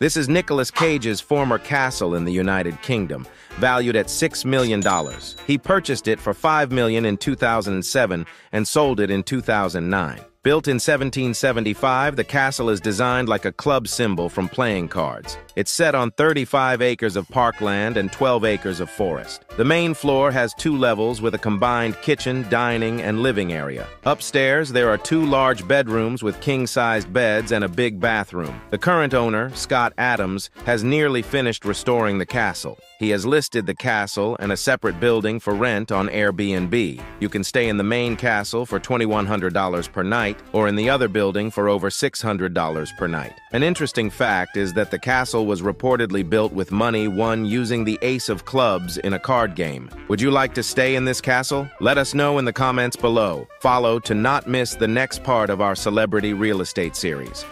This is Nicolas Cage's former castle in the United Kingdom, valued at $6 million. He purchased it for 5 million in 2007 and sold it in 2009. Built in 1775, the castle is designed like a club symbol from playing cards. It's set on 35 acres of parkland and 12 acres of forest. The main floor has two levels with a combined kitchen, dining, and living area. Upstairs, there are two large bedrooms with king-sized beds and a big bathroom. The current owner, Scott Adams, has nearly finished restoring the castle. He has listed the castle and a separate building for rent on Airbnb. You can stay in the main castle for $2,100 per night or in the other building for over $600 per night. An interesting fact is that the castle was reportedly built with money won using the ace of clubs in a card game. Would you like to stay in this castle? Let us know in the comments below. Follow to not miss the next part of our celebrity real estate series.